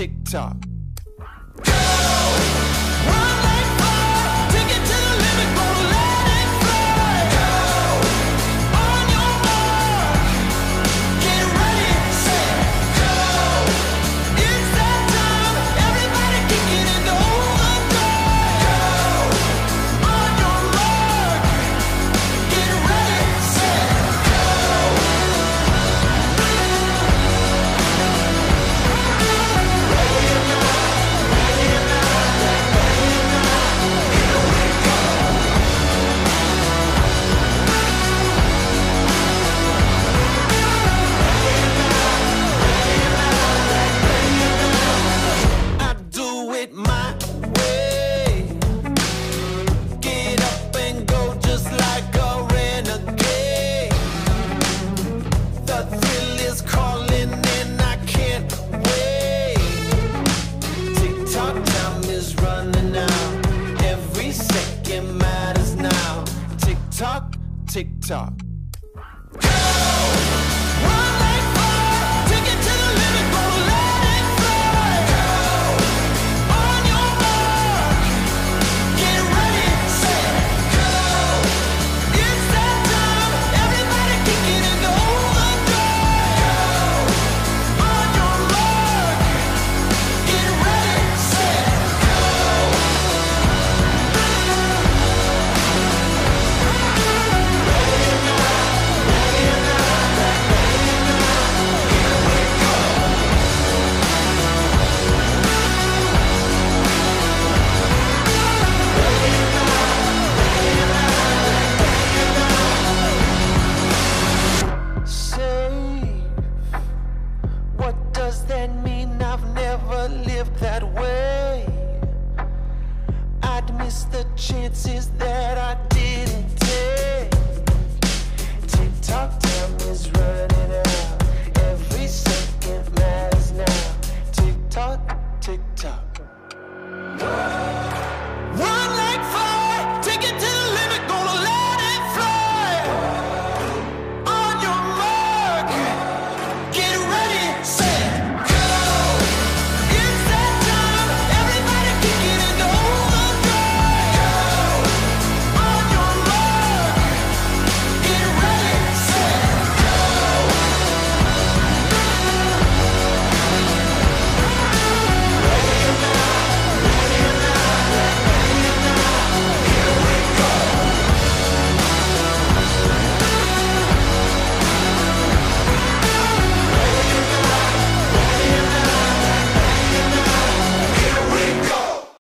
tick tock. Tick tock. that way, I'd miss the chances that.